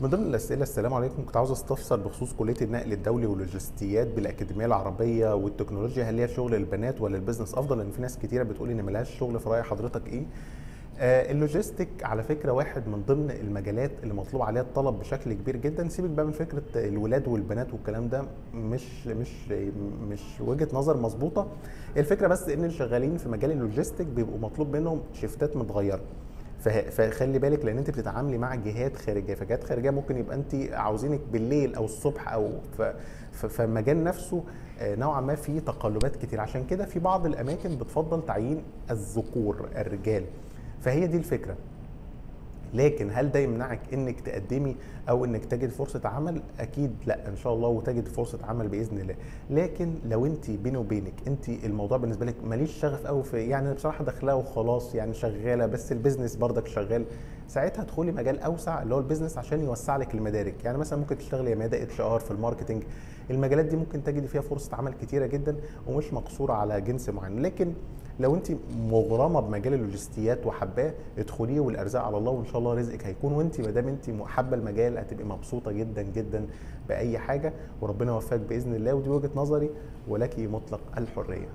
من ضمن الأسئلة السلام عليكم. كنت عاوز أستفسر بخصوص كلية النقل الدولي واللوجستيات بالأكاديمية العربية والتكنولوجيا. هل هي شغل البنات ولا ال business أفضل لأن في ناس كتيرة بتقول إن ملهاش شغل في راي حضرتك إيه؟ آه ال logistic على فكرة واحد من ضمن المجالات اللي مطلوب عليها الطلب بشكل كبير جدا. سيبك بقى من فكرة الولاد والبنات والكلام ده مش مش مش وجهة نظر مظبوطة. الفكرة بس إن اللي شغالين في مجال ال logistic بيبقوا مطلوب منهم شيفتات متغيرة. فخلي بالك لأن أنت بتتعاملي مع جهات خارجية. فجهات خارجية ممكن يبقى أنت عاوزينك بالليل أو الصبح أو فالمجال نفسه آه، نوعا ما فيه تقلبات كتير. عشان كده في بعض الأماكن بتفضل تعيين الذكور الرجال. فهي دي الفكرة. لكن هل ده يمنعك إنك تقدمي أو إنك تجد فرصة عمل؟ أكيد لأ إن شاء الله وتجد فرصة عمل بإذن الله. لكن لو أنت بيني وبينك أنت الموضوع بالنسبة لك ماليش شغف قوي في يعني أنا بصراحة داخلها وخلاص يعني شغالة بس البيزنس برضك شغال ساعتها ادخلي مجال أوسع اللي هو ال business عشان يوسع لك المدارك. يعني مثلا ممكن تشتغلي يا ماده HR في ال marketing المجالات دي ممكن تجدي فيها فرصة عمل كتيرة جدا ومش مقصورة على جنس معين. لكن لو انت مغرمة بمجال اللوجستيات وحباه ادخليه والأرزاق على الله وإن شاء الله رزقك هيكون. وانت ما دام انت حابه المجال هتبقي مبسوطة جدا جدا بأي حاجة. وربنا يوفقك بإذن الله. ودي وجهة نظري ولك مطلق الحرية.